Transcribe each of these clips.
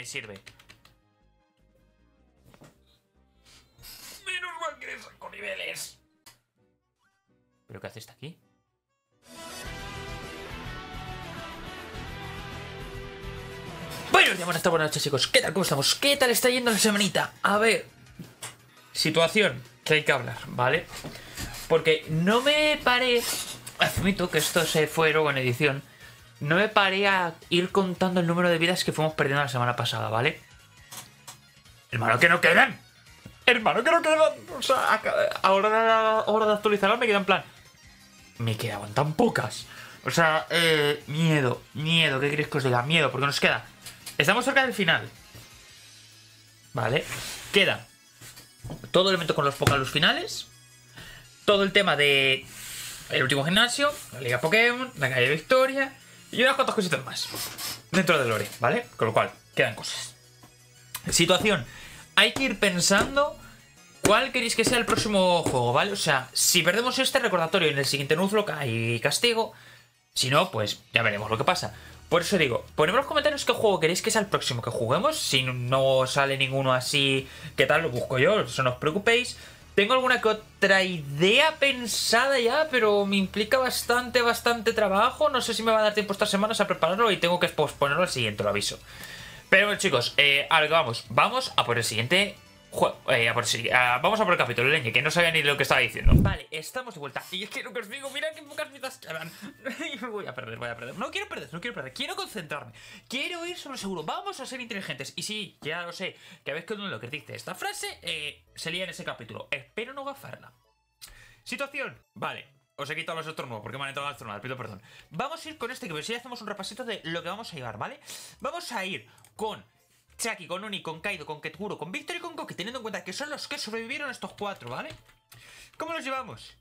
me sirve. Menos mal que con niveles. ¿Pero qué hace esta aquí? Buenos días, buenas tardes, buenas noches, chicos. ¿Qué tal? ¿Cómo estamos? ¿Qué tal está yendo la semanita? A ver. Situación que hay que hablar, ¿vale? Porque no me paré. Admito que esto se fue luego en edición. No me paré a ir contando el número de vidas que fuimos perdiendo la semana pasada, ¿vale? Hermano, que no quedan. Hermano, que no quedan. O sea, a- ahora hora de actualizarlo me queda en plan. Me quedaban tan pocas. O sea, eh, miedo, miedo. ¿Qué queréis que os diga? Miedo, porque nos queda. Estamos cerca del final. Vale. Queda todo el evento con los Pokalus finales. Todo el tema de el último gimnasio, la Liga Pokémon, la calle Victoria y unas cuantas cositas más. Dentro del lore, ¿vale? Con lo cual, quedan cosas. Situación. Hay que ir pensando cuál queréis que sea el próximo juego, ¿vale? O sea, si perdemos este recordatorio en el siguiente Nuzlocke hay castigo. Si no, pues ya veremos lo que pasa. Por eso digo, ponedme en los comentarios qué juego queréis que sea el próximo que juguemos. Si no sale ninguno así, ¿qué tal? Lo busco yo, eso no os preocupéis. Tengo alguna otra idea pensada ya, pero me implica bastante, bastante trabajo. No sé si me va a dar tiempo estas semanas a prepararlo y tengo que posponerlo al siguiente, lo aviso. Pero bueno, chicos, eh, a lo que vamos. Vamos a por el siguiente. Eh, vamos a por el capítulo, leñe, que no sabía ni lo que estaba diciendo. Vale, estamos de vuelta. Y es que lo que os digo, mira qué pocas vidas quedan. Voy a perder, voy a perder. No quiero perder, no quiero perder. Quiero concentrarme. Quiero ir sobre seguro. Vamos a ser inteligentes. Y sí, ya lo sé. Que veces que uno lo que dice esta frase eh, se lía en ese capítulo. Espero no gafarla. Situación. Vale. Os he quitado los otros nuevos porque me han entrado al normal, pido perdón. Vamos a ir con este que si hacemos un repasito de lo que vamos a llevar, ¿vale? Vamos a ir con Chucky, con Oni, con Kaido, con Ketguro, con Victor y con Koki, teniendo en cuenta que son los que sobrevivieron estos cuatro, ¿vale? ¿Cómo los llevamos?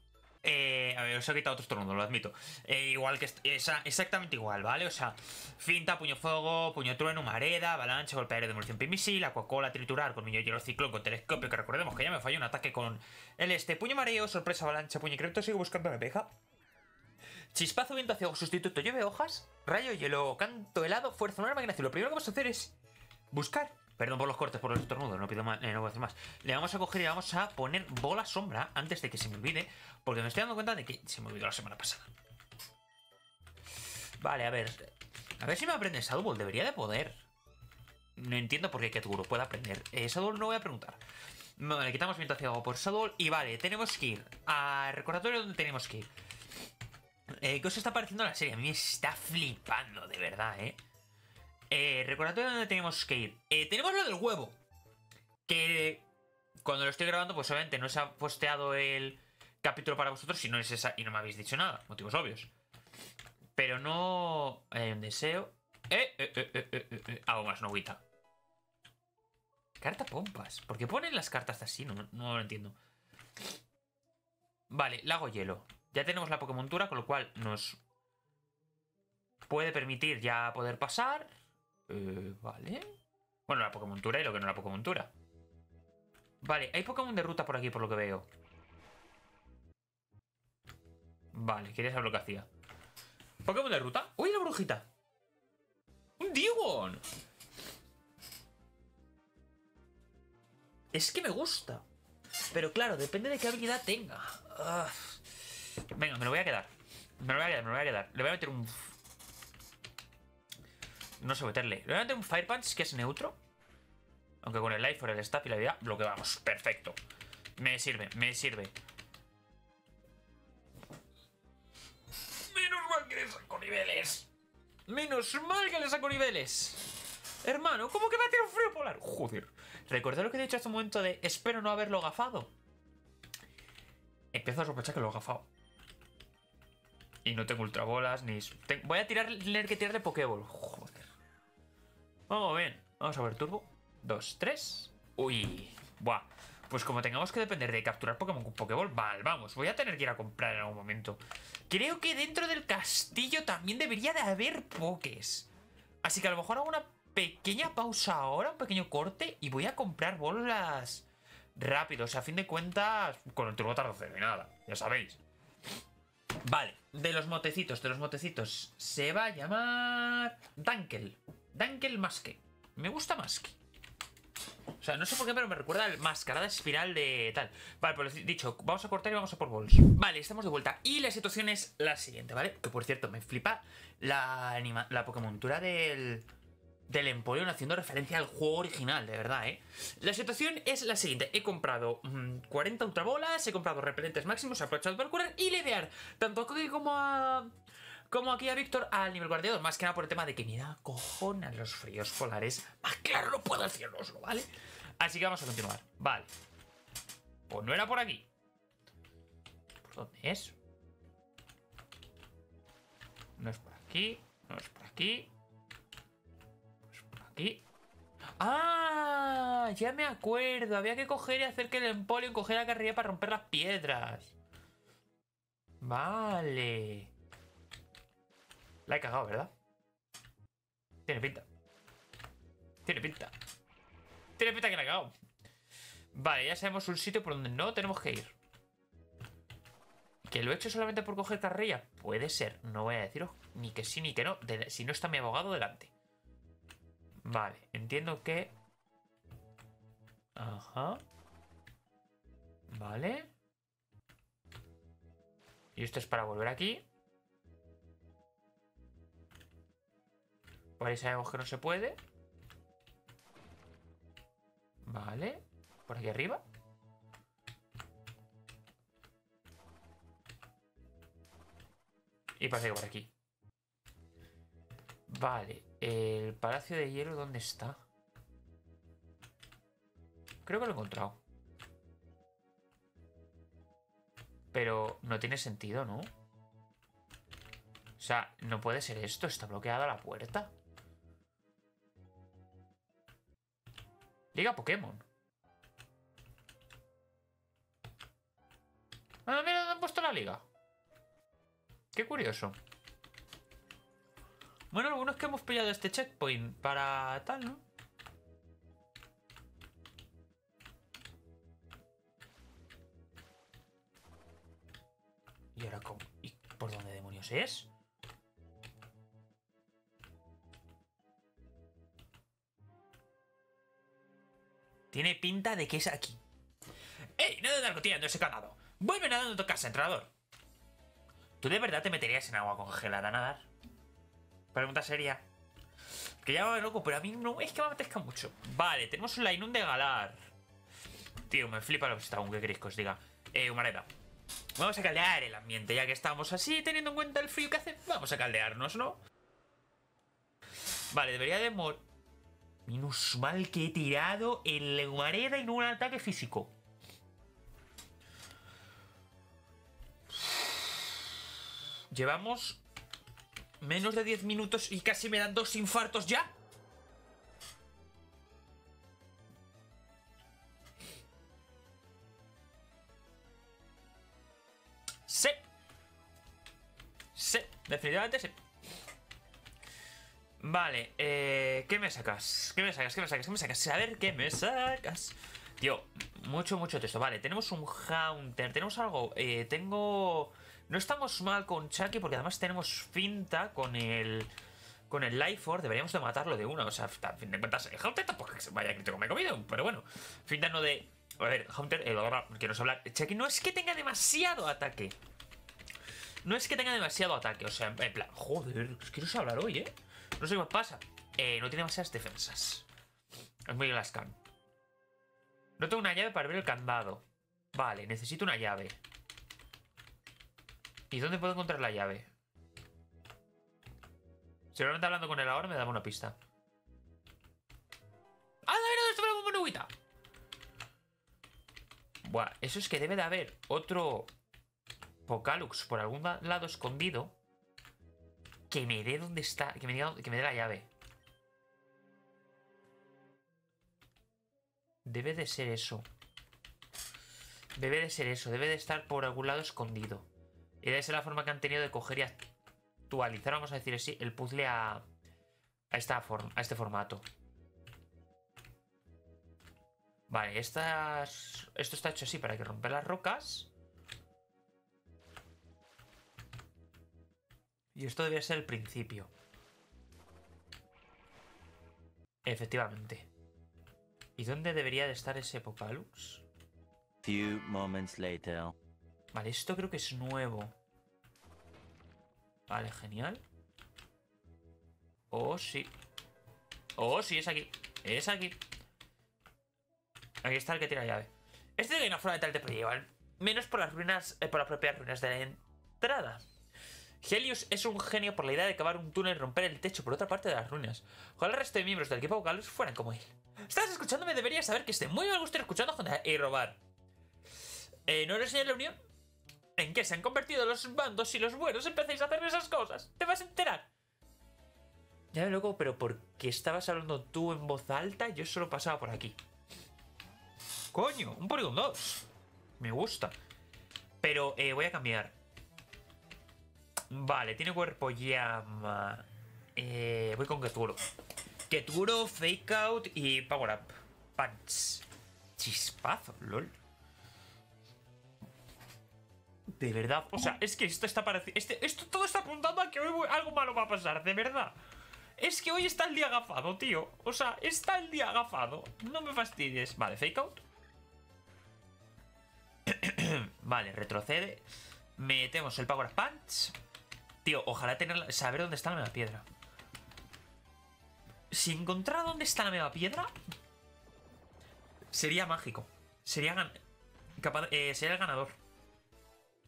Eh, a ver, os he quitado otro estornudo, lo admito. Eh, igual que esa- exactamente igual, ¿vale? O sea, finta, puño fuego, puño trueno, mareda, avalancha, golpe aéreo, demolición pimisil, acuacola, triturar, colmillo hielo ciclón con telescopio, que recordemos que ya me falló un ataque con el este, puño mareo, sorpresa, avalancha, puño incremento, sigo buscando la peja. Chispazo, viento ciego, sustituto, llueve hojas, rayo, hielo, canto helado, fuerza, una magnecio. Lo primero que vamos a hacer es buscar. Perdón por los cortes, por los estornudos, no pido más, eh, no voy a hacer más. Le vamos a coger y le vamos a poner bola sombra antes de que se me olvide, porque me estoy dando cuenta de que se me olvidó la semana pasada. Vale, a ver. A ver si me aprende Shadow Ball, debería de poder. No entiendo por qué Ketguro puede aprender. Eh, no voy a preguntar. Vale, le quitamos viento ciego por Shadow Ball y vale, tenemos que ir a recordatorio donde tenemos que ir. Eh, ¿Qué os está pareciendo la serie? A mí me está flipando, de verdad, ¿eh? Eh, recordatorio donde tenemos que ir. Eh, tenemos lo del huevo. Que cuando lo estoy grabando, pues obviamente no se ha posteado el capítulo para vosotros si no es esa y no me habéis dicho nada. Motivos obvios. Pero no. Hay un deseo. Eh, eh, eh, eh, eh, eh, eh. Más. Carta pompas. ¿Por qué ponen las cartas así? No, no lo entiendo. Vale, lago hielo. Ya tenemos la Pokémontura, con lo cual nos puede permitir ya poder pasar. Eh, vale. Bueno, la Pokémontura y lo que no la Pokémontura. Vale, hay Pokémon de ruta por aquí, por lo que veo. Vale, quería saber lo que hacía. ¿Pokémon de ruta? ¡Uy, la brujita! ¡Un Digon! Es que me gusta. Pero claro, depende de qué habilidad tenga. Ah. Venga, me lo voy a quedar. Me lo voy a quedar, me lo voy a quedar. Le voy a meter un... No sé meterle. Meter un Fire Punch que es neutro. Aunque con el Life or el Staff y la vida lo que vamos. Perfecto. Me sirve, me sirve. Menos mal que le saco niveles. Menos mal que le saco niveles. Hermano, ¿cómo que me ha tirado un frío polar? Joder. Recordé lo que he dicho hace un momento de espero no haberlo gafado. Empiezo a sospechar que lo he gafado. Y no tengo ultrabolas ni. Voy a tirar, tener que tirar de Pokéball. Joder. Vamos bien. Vamos a ver turbo. Dos, tres. Uy. Buah. Pues como tengamos que depender de capturar Pokémon con Pokéball, vale, vamos. Voy a tener que ir a comprar en algún momento. Creo que dentro del castillo también debería de haber Pokés. Así que a lo mejor hago una pequeña pausa ahora, un pequeño corte, y voy a comprar bolas rápido. O sea, a fin de cuentas, con el turbo tardo cero nada. Ya sabéis. Vale, de los motecitos, de los motecitos. Se va a llamar. Dankel. Dankel Maske. Me gusta más que... O sea, no sé por qué, pero me recuerda al mascarada espiral de tal. Vale, pues dicho, vamos a cortar y vamos a por bols. Vale, estamos de vuelta. Y la situación es la siguiente, ¿vale? Que por cierto, me flipa la, anima la Pokémontura del del Emporion haciendo referencia al juego original, de verdad, ¿eh? La situación es la siguiente. He comprado 40 mm, ultrabolas, he comprado repelentes máximos, he aprovechado para curar y levear tanto a Cody como a... Como aquí a Víctor al nivel guardiador, más que nada por el tema de que mira, cojones los fríos polares. Más claro no puedo deciroslo, ¿vale? Así que vamos a continuar. Vale. Pues no era por aquí. ¿Por dónde es? No es por aquí, no es por aquí. ¡Ah! Ya me acuerdo. Había que coger y hacer que el Empoleon cogiera la carrilla para romper las piedras. Vale. La he cagado, ¿verdad? Tiene pinta. Tiene pinta. Tiene pinta que la he cagado. Vale, ya sabemos un sitio por donde no tenemos que ir. ¿Que lo he hecho solamente por coger carrilla? Puede ser. No voy a deciros ni que sí ni que no. si no está mi abogado delante. Vale, entiendo que... Ajá. Vale. Y esto es para volver aquí. Por ahí sabemos que no se puede. Vale. Por aquí arriba. Y pasé por aquí. Vale, el Palacio de Hielo, ¿dónde está? Creo que lo he encontrado. Pero no tiene sentido, ¿no? O sea, no puede ser esto. Está bloqueada la puerta. Liga Pokémon. Ah, mira dónde han puesto la liga. Qué curioso. Bueno, algunos que hemos pillado este checkpoint para tal, ¿no? ¿Y ahora cómo? ¿Y por dónde demonios es? Tiene pinta de que es aquí. ¡Ey! No de narcoteando ese ganado. Vuelve nadando a tu casa, entrenador. ¿Tú de verdad te meterías en agua congelada nadar? Pregunta seria. Que ya va loco, pero a mí no es que me apetezca mucho. Vale, tenemos un line de Galar. Tío, me flipa lo que está, aunque queréis que os diga. Eh, Humareda. Vamos a caldear el ambiente, ya que estamos así, teniendo en cuenta el frío que hace. Vamos a caldearnos, ¿no? Vale, debería de mor... Menos mal que he tirado el Humareda y no un ataque físico. Llevamos Menos de 10 minutos y casi me dan dos infartos ya. Sí. Sí, definitivamente sí. Vale, eh, ¿qué me sacas? ¿Qué me sacas? ¿Qué me sacas? ¿Qué me sacas? A ver, ¿qué me sacas? Tío, mucho, mucho texto. Vale, tenemos un Haunter. Tenemos algo. Eh, tengo... No estamos mal con Chucky porque además tenemos finta con el... Con el Lifeforce, deberíamos de matarlo de una. O sea, a fin de cuentas, el Haunter tampoco vaya crítico me he comido. Pero bueno, finta no de... A ver, Haunter, el que nos habla... Chucky no es que tenga demasiado ataque. No es que tenga demasiado ataque. O sea, en plan... Joder, sé hablar hoy, ¿eh? No sé qué pasa. Eh, no tiene demasiadas defensas. Es muy Glascan. No tengo una llave para abrir el candado. Vale, necesito una llave. ¿Y dónde puedo encontrar la llave? Seguramente hablando con él ahora me daba una pista. ¡Ah, no, esto una agüita! Buah, eso es que debe de haber otro Pocalux por algún lado escondido que me dé dónde está, que me, diga, que me dé la llave. Debe de ser eso. Debe de ser eso. Debe de estar por algún lado escondido. Y debe ser la forma que han tenido de coger y actualizar, vamos a decir así, el puzzle a, a, esta a este formato. Vale, estas, esto está hecho así para que romper las rocas. Y esto debe ser el principio. Efectivamente. ¿Y dónde debería de estar ese Pocalux? Few moments later. Vale, esto creo que es nuevo. Vale, genial. Oh, sí. Oh, sí, es aquí. Es aquí. Aquí está el que tira la llave. Este tiene una forma de tal de llevar. Menos por las ruinas, eh, por las propias ruinas de la entrada. Helios es un genio por la idea de cavar un túnel y romper el techo por otra parte de las ruinas. Ojalá el resto de miembros del equipo Vocalus fueran como él. Estás escuchándome, deberías saber que estoy muy mal gusto escuchando y robar. Eh, ¿No eres señor la unión? ¿En qué se han convertido los bandos si los buenos empecéis a hacer esas cosas? ¿Te vas a enterar? Ya me loco, pero ¿por qué estabas hablando tú en voz alta? Yo solo pasaba por aquí. Coño, un Porygon 2. Me gusta. Pero eh, voy a cambiar. Vale, tiene cuerpo llama. Eh, voy con Keturo. Keturo, Fake Out y Power Up. Punch. Chispazo, lol. De verdad. O sea, es que esto está pareciendo. Este, esto todo está apuntando a que hoy algo malo va a pasar, de verdad. Es que hoy está el día agafado, tío. O sea, está el día agafado. No me fastidies. Vale, fake out. vale, retrocede. Metemos el Power Punch. Tío, ojalá tener, saber dónde está la mega piedra. Si encontrar dónde está la mega piedra, sería mágico. Sería, capaz, eh, sería el ganador.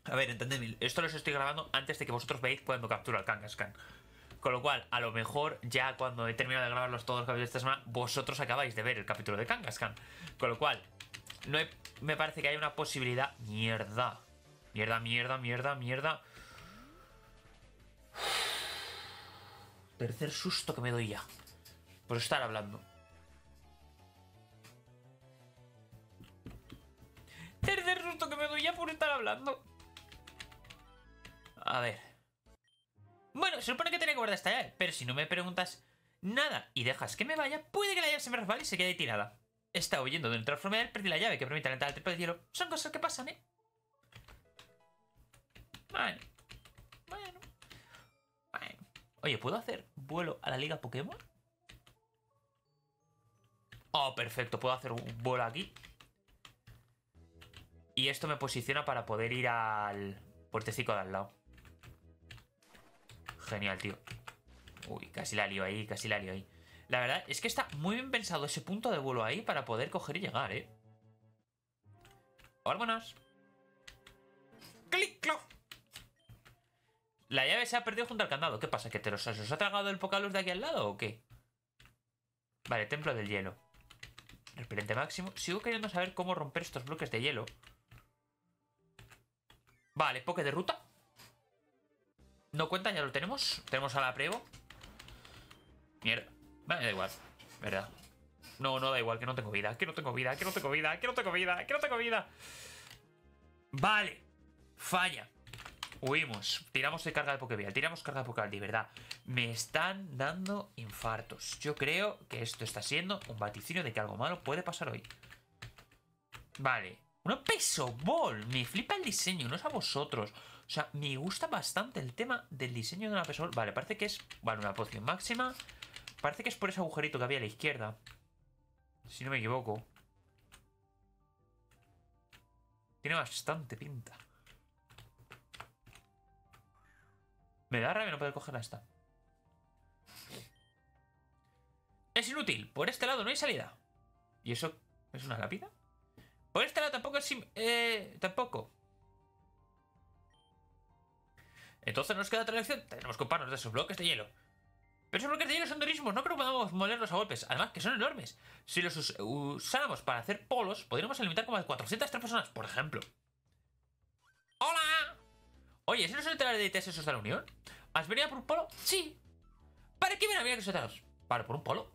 A ver, entendedme, esto lo estoy grabando antes de que vosotros veáis cuando captura el Kangaskhan. Con lo cual, a lo mejor ya cuando he terminado de grabarlos todos los capítulos de esta semana, vosotros acabáis de ver el capítulo de Kangaskhan. Con lo cual, no me parece que haya una posibilidad. Mierda. Mierda, mierda, mierda, mierda. Tercer susto que me doy ya. Por estar hablando. Tercer susto que me doy ya por estar hablando. A ver. Bueno, se supone que tenía que guardar esta llave, pero si no me preguntas nada y dejas que me vaya, puede que la llave se me resbale y se quede tirada. Está huyendo de un transformador, perdí la llave que permite entrar al templo de hielo. Son cosas que pasan, ¿eh? Bueno. Oye, ¿puedo hacer vuelo a la liga Pokémon? Oh, perfecto. Puedo hacer un vuelo aquí. Y esto me posiciona para poder ir al puertecico de al lado. Genial, tío. Uy, casi la lío ahí, casi la lío ahí. La verdad es que está muy bien pensado ese punto de vuelo ahí para poder coger y llegar, ¿eh? Hormonas. La llave se ha perdido junto al candado. ¿Qué pasa? ¿Que te los, os ha tragado el Pocalus de aquí al lado o qué? Vale, templo del hielo. Repelente máximo. Sigo queriendo saber cómo romper estos bloques de hielo. Vale, poke de ruta. No cuenta, ya lo tenemos. Tenemos a la Prevo. Mierda. Vale, da igual. Verdad. No, no da igual, que no tengo vida. Que no tengo vida, que no tengo vida, que no tengo vida, que no tengo vida. Vale. Falla. Huimos. Tiramos de carga de Pokéball. Tiramos carga de Pokéball, de verdad. Me están dando infartos. Yo creo que esto está siendo un vaticinio de que algo malo puede pasar hoy. Vale. Una peso ball. Me flipa el diseño, no es a vosotros. O sea, me gusta bastante el tema del diseño de una persona. Vale, parece que es... Vale, una poción máxima. Parece que es por ese agujerito que había a la izquierda. Si no me equivoco. Tiene bastante pinta. Me da rabia no poder cogerla esta. Es inútil. Por este lado no hay salida. ¿Y eso es una lápida? Por este lado tampoco es... Eh, tampoco. Entonces nos queda otra elección. Tenemos que ocuparnos de esos bloques de hielo. Pero esos bloques de hielo son durísimos, no creo que podamos molerlos a golpes. Además, que son enormes. Si los usáramos para hacer polos, podríamos alimentar como a 403 personas, por ejemplo. ¡Hola! Oye, ¿ese no es el telar de ITS esos de la Unión? ¿Has venido por un polo? Sí. ¿Para qué viene a que soltaros? Vale, por un polo.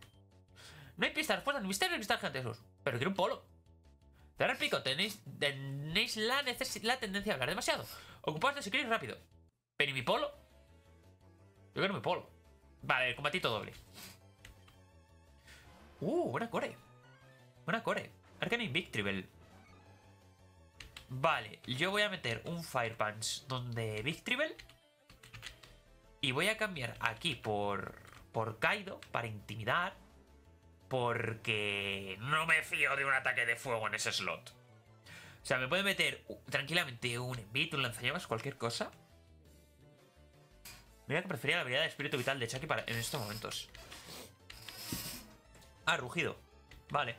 No hay pistas, fuerzas, ni misterios, ni pistas gente esos. Pero quiero un polo. Te replico, tenéis, tenéis la, la tendencia a hablar demasiado. Ocupaos de seguir rápido. Pero ¿y mi polo? Yo quiero mi polo. Vale, el combatito doble. Uh, buena core. Buena core. Arcane Invictrible. Vale, yo voy a meter un Fire Punch donde Victrible. Y voy a cambiar aquí por, por Kaido para intimidar. Porque no me fío de un ataque de fuego en ese slot. O sea, me puede meter tranquilamente un envit, un lanzallamas, cualquier cosa. Mira que prefería la habilidad de espíritu vital de Chucky para en estos momentos. Ah, rugido. Vale.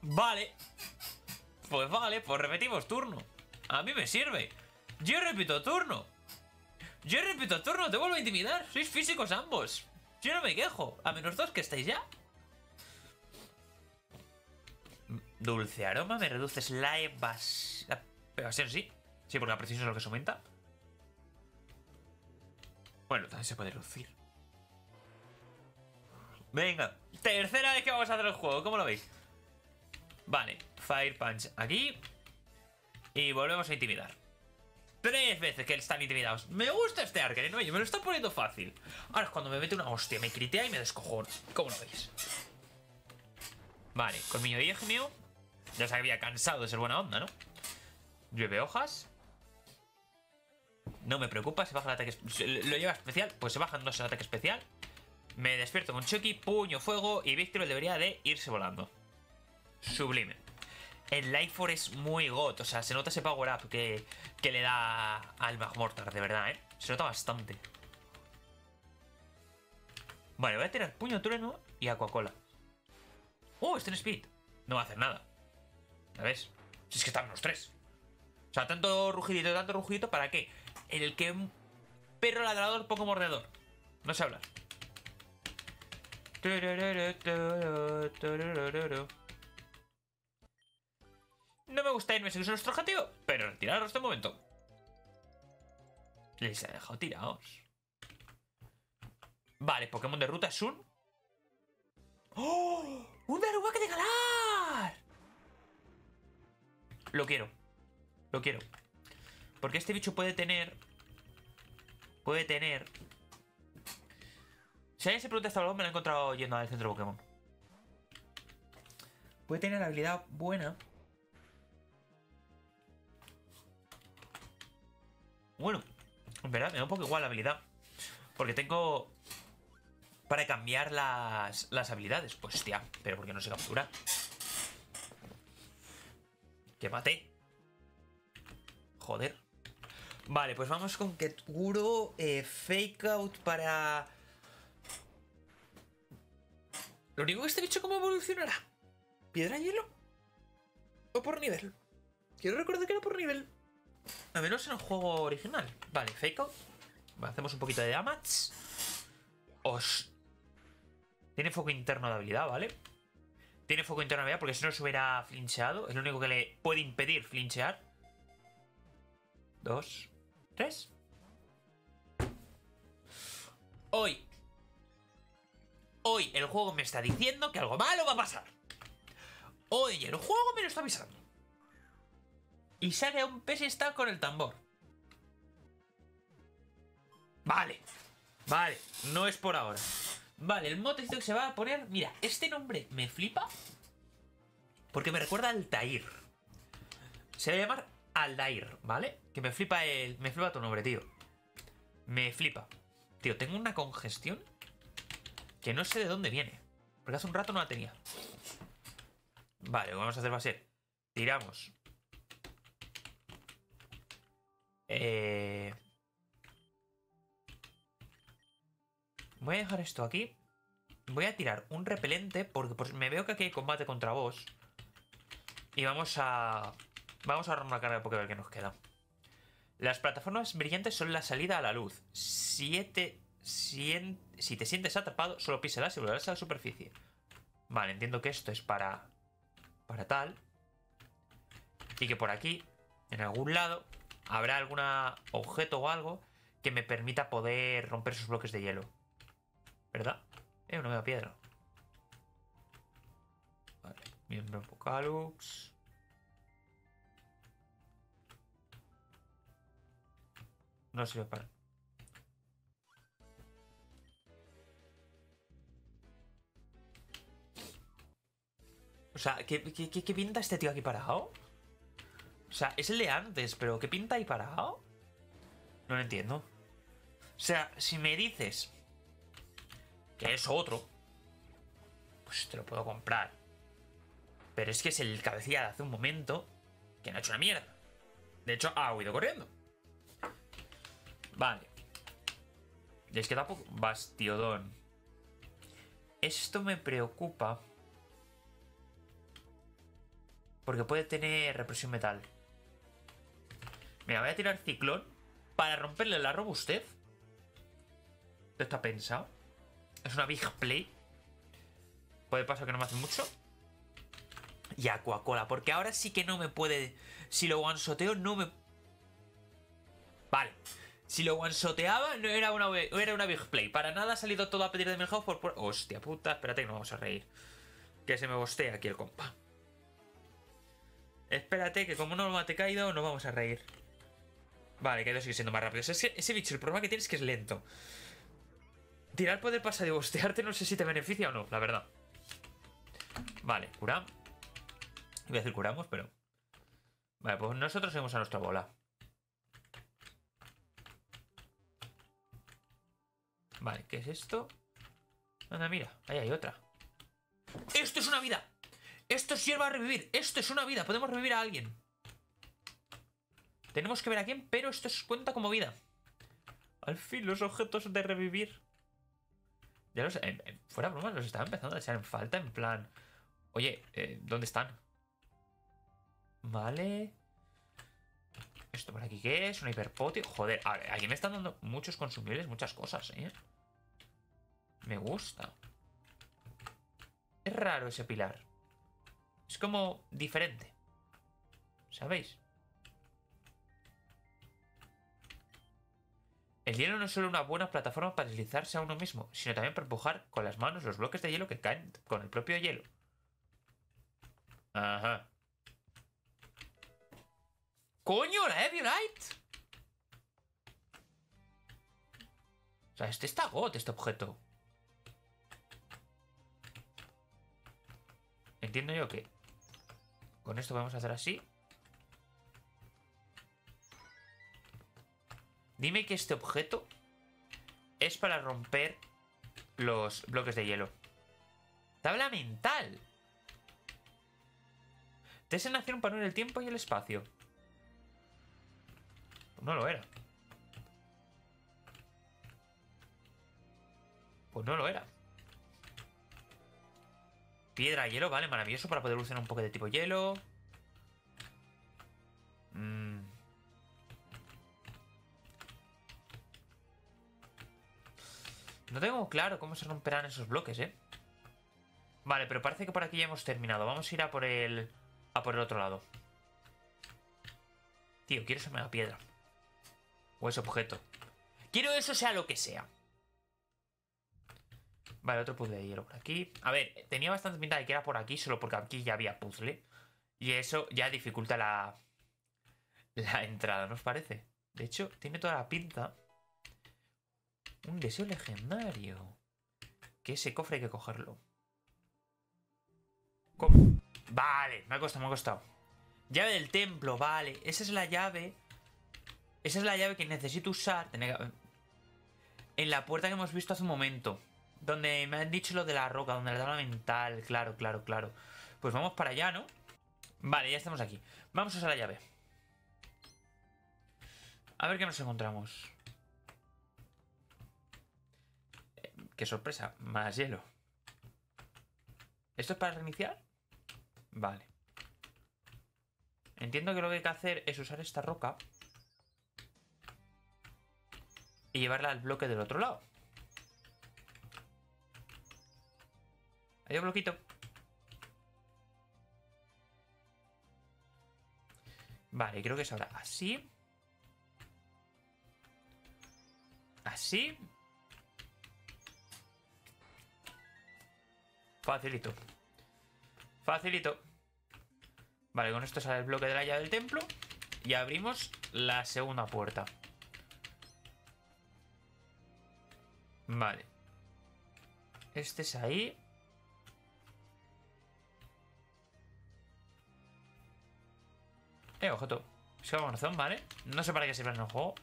Vale. Pues vale, pues repetimos turno. A mí me sirve. Yo repito turno. Yo repito turno, te vuelvo a intimidar. Sois físicos ambos. Yo no me quejo. A menos dos que estáis ya. Dulce aroma, me reduces la, evas... la evasión, sí. Sí, porque la precisión es lo que se aumenta. Bueno, también se puede reducir. Venga, tercera vez que vamos a hacer el juego, ¿cómo lo veis? Vale, Fire Punch aquí. Y volvemos a intimidar. Tres veces que están intimidados. Me gusta este Arcane, ¿no? me lo está poniendo fácil. Ahora es cuando me mete una hostia, me critea y me descojo. ¿Cómo lo veis? Vale, colmillo de Igmio. Ya se había cansado de ser buena onda, ¿no? Llueve hojas. No me preocupa, se baja el ataque. ¿Lo lleva especial? Pues se bajan dos el ataque especial. Me despierto con Chucky, puño, fuego y Victor debería de irse volando. Sublime. El Life es muy got, o sea, se nota ese power up que, que le da al Magmortar, de verdad, ¿eh? Se nota bastante. Vale, voy a tirar puño trueno y Aquacola. ¡Oh, este en Speed! No va a hacer nada. ¿Ya ves? Si es que están los tres. O sea, tanto rugidito, tanto rugidito, ¿para qué? El que un perro ladrador, poco mordedor. No sé hablar. No me gusta irme sin nuestro objetivo, pero retiraros de momento. Les he dejado tirados. Vale, Pokémon de ruta es un... ¡Oh! ¡Un Darubaque de Galar! Lo quiero. Lo quiero. Porque este bicho puede tener... Puede tener... Si alguien se pregunta esta me lo he encontrado yendo al centro Pokémon. Puede tener la habilidad buena. Bueno, en verdad me da un poco igual la habilidad. Porque tengo para cambiar las, las habilidades. Pues hostia, pero porque no se captura. Que maté. Joder. Vale, pues vamos con Ketguro eh, Fake Out para... Lo único que este bicho cómo evolucionará. ¿Piedra hielo? ¿O por nivel? Quiero recordar que era por nivel. A menos en el juego original. Vale, Fake Out. hacemos un poquito de damage. Os tiene foco interno de habilidad, ¿vale? Tiene foco interno de habilidad porque si no se hubiera flincheado. Es lo único que le puede impedir flinchear. Dos. Tres. Hoy. Hoy el juego me está diciendo que algo malo va a pasar. Hoy el juego me lo está avisando. Y sale un pez está con el tambor. Vale. Vale. No es por ahora. Vale, el motecito que se va a poner... Mira, este nombre me flipa. Porque me recuerda al Altair. Se va a llamar Aldair, ¿vale? Que me flipa el... Me flipa tu nombre, tío. Me flipa. Tío, tengo una congestión que no sé de dónde viene. Porque hace un rato no la tenía. Vale, lo que vamos a hacer va a ser... Tiramos. Eh... Voy a dejar esto aquí. Voy a tirar un repelente porque pues, me veo que aquí hay combate contra vos. Y vamos a... Vamos a ahorrar una carga de Pokéball que nos queda. Las plataformas brillantes son la salida a la luz. Si te, si, si te sientes atrapado, solo píselas y volverás a la superficie. Vale, entiendo que esto es para... Para tal. Y que por aquí, en algún lado, habrá algún objeto o algo que me permita poder romper esos bloques de hielo. ¿Verdad? Eh, una nueva piedra. Vale, miembro Apocalux. No sirve para. O sea, ¿qué, qué, pinta este tío aquí parado? O sea, es el de antes, pero ¿qué pinta ahí parado? No lo entiendo. O sea, si me dices que es otro, pues te lo puedo comprar. Pero es que es el cabecilla de hace un momento que no ha hecho una mierda. De hecho, ha huido corriendo. Vale. Les queda poco. Bastiodón. Esto me preocupa. Porque puede tener represión metal. Mira, voy a tirar ciclón para romperle la robustez. Esto está pensado. Es una big play. Puede pasar que no me hace mucho. Y Aquacola, porque ahora sí que no me puede. Si lo one no me. Vale. Si lo one-shoteaba, no era una, era una big play. Para nada ha salido todo a pedir de mi por, por. Hostia puta, espérate que no vamos a reír. Que se me bostea aquí el compa. Espérate, que como no lo mate caído, no vamos a reír. Vale, Kaido sigue siendo más rápido. Ese, ese bicho, el problema que tiene es que es lento. Tirar poder pasar de bostearte no sé si te beneficia o no, la verdad. Vale, curamos. Voy a decir curamos, pero... Vale, pues nosotros seguimos a nuestra bola. Vale, ¿qué es esto? Anda, mira, ahí hay otra. ¡Esto es una vida! Esto sirve a revivir. Esto es una vida. Podemos revivir a alguien. Tenemos que ver a quién, pero esto cuenta como vida. Al fin, los objetos de revivir. Ya los... Eh, fuera bromas, los estaba empezando a echar en falta, en plan... Oye, eh, ¿dónde están? Vale... ¿Esto por aquí qué es? Un hiperpotio. Joder, aquí me están dando muchos consumibles, muchas cosas, ¿eh? Me gusta. Es raro ese pilar. Es como diferente. ¿Sabéis? El hielo no es solo una buena plataforma para deslizarse a uno mismo, sino también para empujar con las manos los bloques de hielo que caen con el propio hielo. Ajá. ¡Coño, la Heavy Light! O sea, este está got, este objeto. Entiendo yo que con esto vamos a hacer así. Dime que este objeto es para romper los bloques de hielo. Tabla mental. Te hacen hacer un el tiempo y el espacio. Pues no lo era. Pues no lo era. Piedra, hielo, vale, maravilloso para poder evolucionar un poco de tipo hielo. Mmm... No tengo claro cómo se romperán esos bloques, ¿eh? Vale, pero parece que por aquí ya hemos terminado. Vamos a ir a por el... A por el otro lado. Tío, quiero esa mega piedra. O ese objeto. Quiero eso sea lo que sea. Vale, otro puzzle de hielo por aquí. A ver, tenía bastante pinta de que era por aquí, solo porque aquí ya había puzzle. Y eso ya dificulta la... La entrada, ¿no os parece? De hecho, tiene toda la pinta un deseo legendario. Que ese cofre hay que cogerlo. Vale, me ha costado, me ha costado. Llave del templo, vale. Esa es la llave. Esa es la llave que necesito usar. En la puerta que hemos visto hace un momento. Donde me han dicho lo de la roca, donde la tabla mental. Claro, claro, claro. Pues vamos para allá, ¿no? Vale, ya estamos aquí. Vamos a usar la llave. A ver qué nos encontramos. ¡Qué sorpresa! Más hielo. ¿Esto es para reiniciar? Vale. Entiendo que lo que hay que hacer es usar esta roca y llevarla al bloque del otro lado. Hay un bloquito. Vale, creo que es ahora así. Así. Facilito. Facilito. Vale, con esto sale el bloque de la llave del templo. Y abrimos la segunda puerta. Vale. Este es ahí. Eh, objeto. Es que razón, ¿vale? No sé para qué sirve en el juego.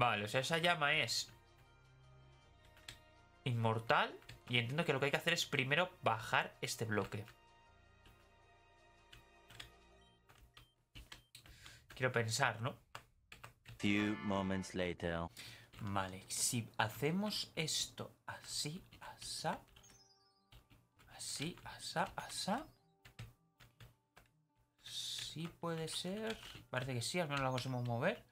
Vale, o sea, esa llama es inmortal. Y entiendo que lo que hay que hacer es primero bajar este bloque. Quiero pensar, ¿no? Few moments later. Vale, si hacemos esto así, asá. Así, asá, asá. Sí puede ser. Parece que sí, al menos la conseguimos mover.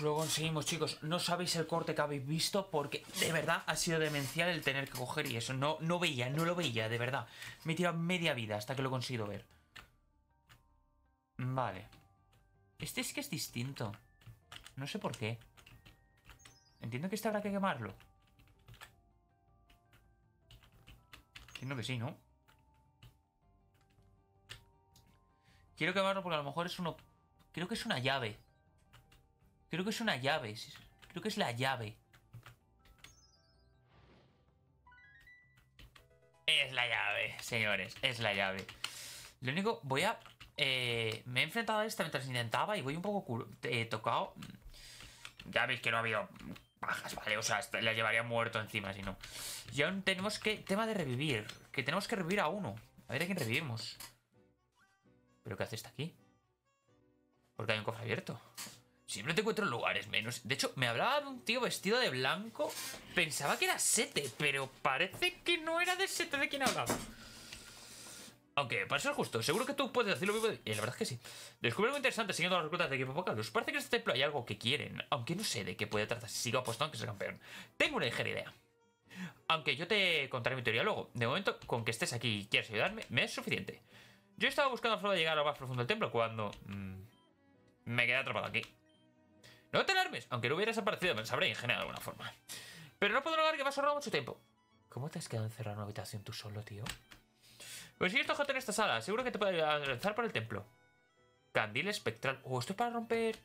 Lo conseguimos, chicos. No sabéis el corte que habéis visto porque de verdad ha sido demencial el tener que coger y eso. No, no veía, no lo veía, de verdad. Me he tirado media vida hasta que lo he conseguido ver. Vale. Este es que es distinto. No sé por qué. Entiendo que este habrá que quemarlo. Entiendo que sí, ¿no? Quiero quemarlo porque a lo mejor es uno... Creo que es una llave. Creo que es una llave. Creo que es la llave. Es la llave, señores. Es la llave. Lo único... Voy a... eh, me he enfrentado a esta mientras intentaba y voy un poco eh, tocado. Ya veis que no ha habido bajas, ¿vale? O sea, la llevaría muerto encima si no. Y aún tenemos que... Tema de revivir. Que tenemos que revivir a uno. A ver a quién revivimos. ¿Pero qué hace esta aquí? Porque hay un cofre abierto. Siempre te encuentro en lugares menos. De hecho, me hablaba de un tío vestido de blanco. Pensaba que era Sete, pero parece que no era de Sete de quien hablaba. Aunque, para ser justo, seguro que tú puedes decir lo mismo. Y la verdad es que sí. Descubrí algo interesante siguiendo las reclutas de equipo Pocalus. Parece que en este templo hay algo que quieren. Aunque no sé de qué puede tratar. Sigo apostando que es el campeón. Tengo una ligera idea. Aunque yo te contaré mi teoría luego. De momento, con que estés aquí y quieras ayudarme, me es suficiente. Yo estaba buscando la forma de llegar a lo más profundo del templo cuando... mm, me quedé atrapado aquí. No te alarmes, aunque no hubieras aparecido, me sabré ingeniar de alguna forma. Pero no puedo negar que me has ahorrado mucho tiempo. ¿Cómo te has quedado encerrado en una habitación tú solo, tío? Consigue esto objeto en esta sala, seguro que te puede lanzar por el templo. Candil espectral. Oh, esto es para romper.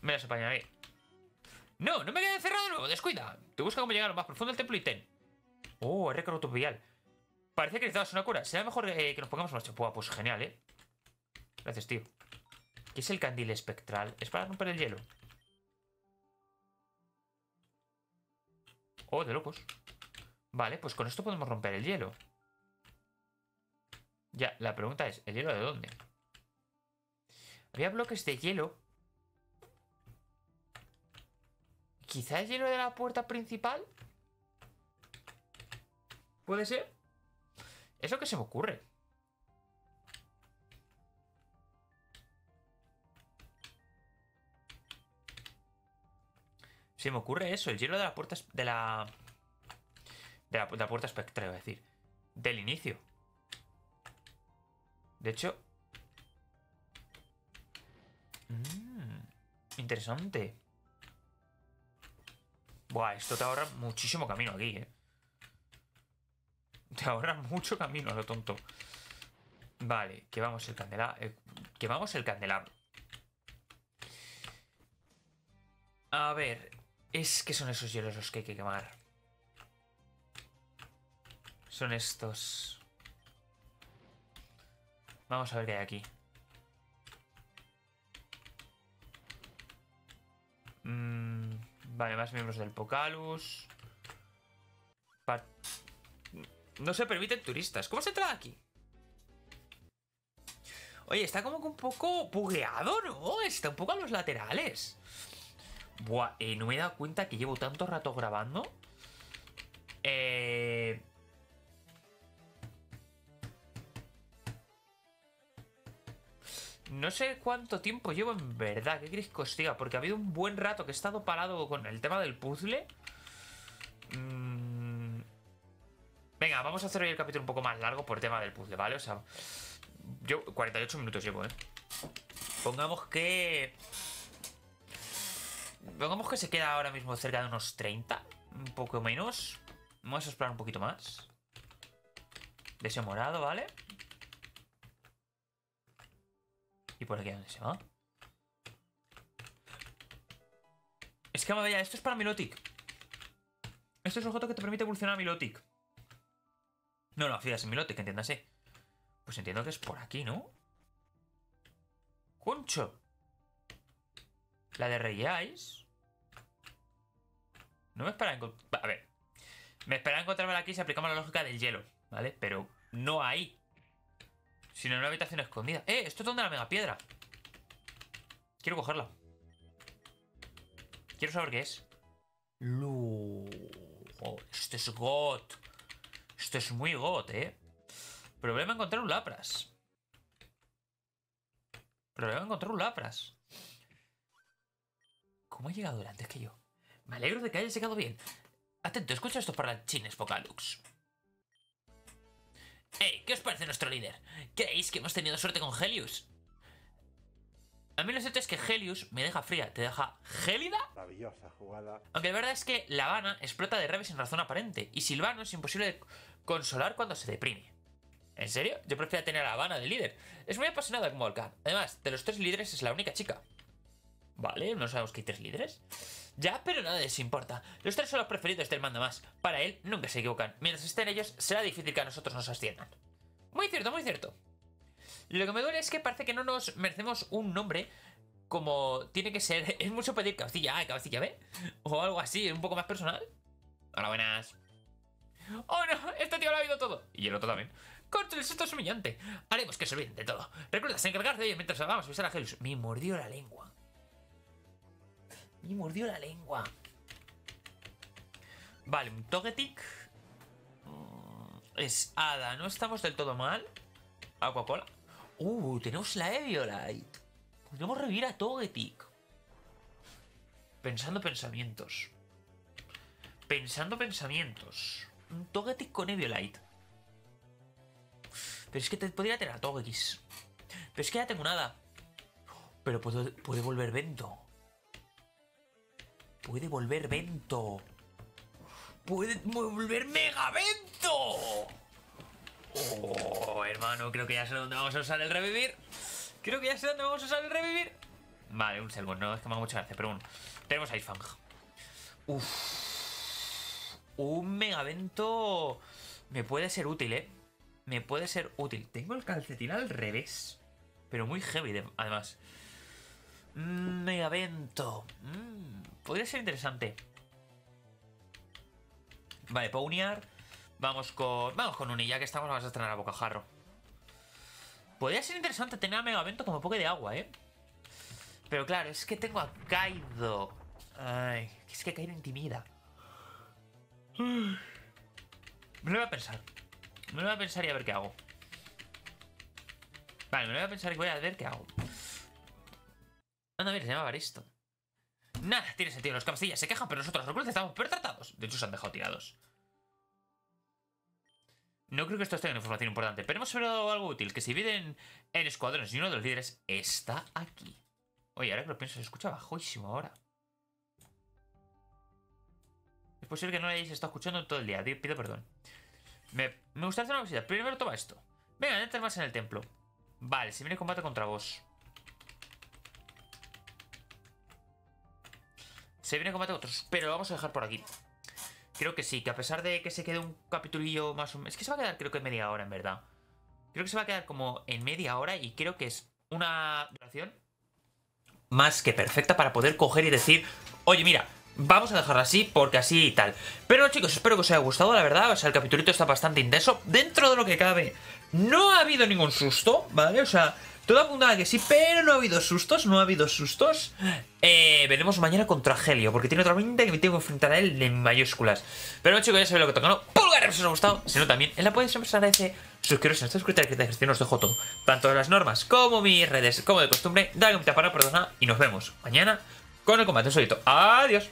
Me las apañaré. No, no me quedé encerrado de nuevo, descuida. Te busca cómo llegar a lo más profundo del templo y ten. Oh, he recorrido vial. Parece que necesitabas una cura. Será mejor eh, que nos pongamos marcha. Pues genial, ¿eh? Gracias, tío. ¿Qué es el candil espectral? ¿Es para romper el hielo? Oh, de locos. Vale, pues con esto podemos romper el hielo. Ya, la pregunta es, ¿el hielo de dónde? Había bloques de hielo. ¿Quizá el hielo de la puerta principal? ¿Puede ser? Es lo que se me ocurre. Se me ocurre eso, el hielo de la puerta de la. De la, puerta espectral, iba a decir. Del inicio. De hecho. Mm, interesante. Buah, esto te ahorra muchísimo camino aquí, eh. Te ahorra mucho camino, lo tonto. Vale, quemamos el candelabro. quemamos el candelabro. A ver, es que son esos hielos los que hay que quemar. Son estos. Vamos a ver qué hay aquí. Mm, vale, más miembros del Pocalus. No se permiten turistas. ¿Cómo se entra aquí? Oye, está como que un poco bugueado, ¿no? Está un poco a los laterales. Buah, eh, no me he dado cuenta que llevo tanto rato grabando. Eh... No sé cuánto tiempo llevo en verdad. ¿Qué queréis que? Porque ha habido un buen rato que he estado parado con el tema del puzzle. Mm. Venga, vamos a hacer hoy el capítulo un poco más largo por tema del puzzle, ¿vale? O sea, yo 48 minutos llevo, ¿eh? Pongamos que... Pongamos que se queda ahora mismo cerca de unos 30. Un poco menos. Vamos a explorar un poquito más. Deseo morado, ¿vale? ¿Y por aquí dónde se va? Es que vaya, esto es para Milotic. Esto es un objeto que te permite evolucionar a Milotic. No, no, fíjate, Milotic, entiéndase. Pues entiendo que es por aquí, ¿no? ¡Concho! La de Rey Ice. No me esperaba encontrar... A ver. Me esperaba encontrarme aquí si aplicamos la lógica del hielo, ¿vale? Pero no ahí. Sino en una habitación escondida. ¡Eh! ¿Esto es donde la mega piedra? Quiero cogerla. Quiero saber qué es. Lu. Esto es God. Esto es muy God, ¿eh? Problema encontrar un Lapras. Problema encontrar un Lapras. ¿Cómo ha llegado él antes que yo? Me alegro de que haya llegado bien. Atento, escucha esto para la chines Pocalux. ¡Ey! ¿Qué os parece nuestro líder? ¿Creéis que hemos tenido suerte con Helios? A mí lo cierto es que Helios me deja fría, te deja gélida. Maravillosa jugada. Aunque la verdad es que La Habana explota de revés sin razón aparente, y Silvano es imposible de consolar cuando se deprime. ¿En serio? Yo prefiero tener a La Habana de líder. Es muy apasionada como Volcán. Además, de los tres líderes es la única chica. Vale, no sabemos que hay tres líderes. Ya, pero nada les importa. Los tres son los preferidos del manda más. Para él, nunca se equivocan. Mientras estén ellos, será difícil que a nosotros nos asciendan. Muy cierto, muy cierto. Lo que me duele es que parece que no nos merecemos un nombre como tiene que ser. Es mucho pedir cabecilla A, cabecilla B. O algo así, un poco más personal. Hola, buenas. ¡Oh, no! Este tío lo ha oído todo. Y el otro también. Corteles, esto es humillante. Haremos que se olviden de todo. Recuerda encargarte de ellos mientras vamos a avisar a Helios. Me mordió la lengua. Me mordió la lengua. Vale, un Togetic. Mm, Es Hada. No estamos del todo mal. Aquacola. Uh, tenemos la Eviolite. Podríamos revivir a Togetic. Pensando pensamientos. Pensando pensamientos. Un Togetic con Eviolite. Pero es que te podría tener a Togekiss. Pero es que ya tengo nada. Pero puede volver Vento. Puede volver Vento. Puede volver Megavento. Oh, hermano, creo que ya sé dónde vamos a usar el revivir. Creo que ya sé dónde vamos a usar el revivir. Vale, un segundo, no es que me haga mucha gracia, pero bueno. Tenemos a Ifang. Uf. Un megavento me puede ser útil, ¿eh? Me puede ser útil. Tengo el calcetín al revés. Pero muy heavy, de- además. Megavento. Mm, podría ser interesante. Vale, Pawniar. Vamos con. Vamos con Uni, ya que estamos, vamos a estrenar a Bocajarro. Podría ser interesante tener a Megavento como poke de agua, ¿eh? Pero claro, es que tengo a Kaido. Ay, es que Kaido intimida. Me lo voy a pensar. Me lo voy a pensar y a ver qué hago. Vale, me lo voy a pensar y voy a ver qué hago. Anda, mira, se llama Baristo. Nada, tiene sentido. Los cabecillas se quejan, pero nosotros los cruces estamos peor tratados. De hecho, se han dejado tirados. No creo que esto tenga información importante, pero hemos sabido algo útil, que se dividen en escuadrones y uno de los líderes está aquí. Oye, ahora que lo pienso, se escucha bajísimo ahora. Es posible que no lo hayáis estado escuchando todo el día, pido perdón. Me, me gustaría hacer una visita. Primero toma esto. Venga, entra más en el templo. Vale, se viene combate contra vos. Se viene combate contra vos, pero lo vamos a dejar por aquí. Creo que sí, que a pesar de que se quede un capitulillo más o menos... Es que se va a quedar creo que en media hora, en verdad. Creo que se va a quedar como en media hora y creo que es una duración más que perfecta para poder coger y decir, oye, mira, vamos a dejarla así porque así y tal. Pero chicos, espero que os haya gustado, la verdad. O sea, el capitulito está bastante intenso. Dentro de lo que cabe, no ha habido ningún susto, ¿vale? O sea, todo apuntaba que sí, pero no ha habido sustos, no ha habido sustos. Eh, veremos mañana contra Helio, porque tiene otra pinta que me tengo que enfrentar a él en mayúsculas. Pero bueno, chicos, ya sabéis lo que toca, ¿no? Pulgar, si os ha gustado. Si no, también en la pueden siempre se agradece. Suscribiros a esta suscriptor que descripción os dejo todo. Tanto las normas como mis redes, como de costumbre. Dale un para perdonar y nos vemos mañana con el combate solito. Adiós.